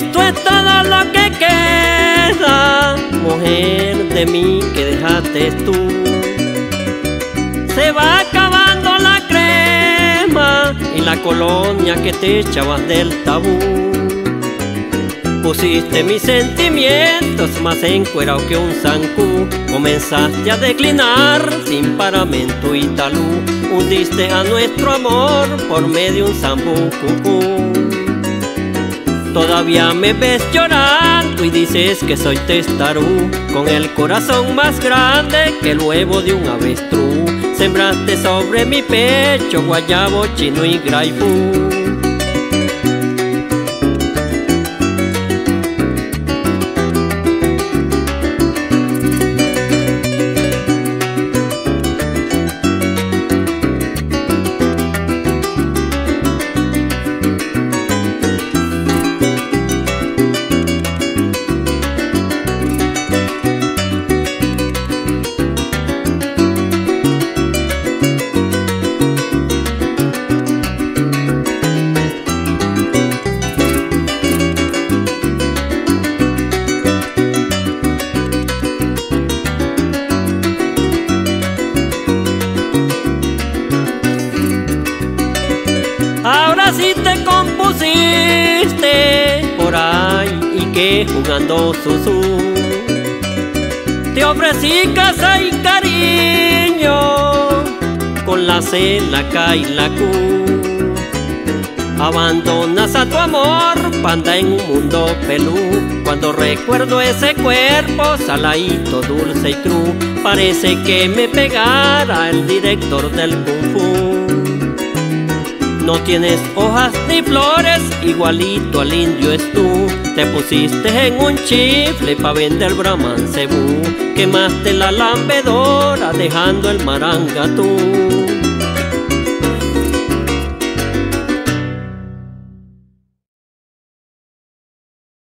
todo lo que queda, mujer de mí que dejaste tú. Se va acabando la crema y la colonia que te echabas del tabú. Pusiste mis sentimientos más encuerao que un zancú. Comenzaste a declinar sin paramento y talú. Hundiste a nuestro amor por medio un zambú Todavía me ves llorando y dices que soy testarú Con el corazón más grande que el huevo de un avestruz. Sembraste sobre mi pecho guayabo, chino y graipú Ahora sí te compusiste por ahí y que jugando su Te ofrecí casa y cariño con la C, la K y la Q. Abandonas a tu amor, panda en un mundo pelú. Cuando recuerdo ese cuerpo saladito, dulce y cru, parece que me pegara el director del Kung. No tienes hojas ni flores, igualito al indio es tú. Te pusiste en un chifle pa' vender Brahman Cebú. Quemaste la lambedora dejando el marangatú.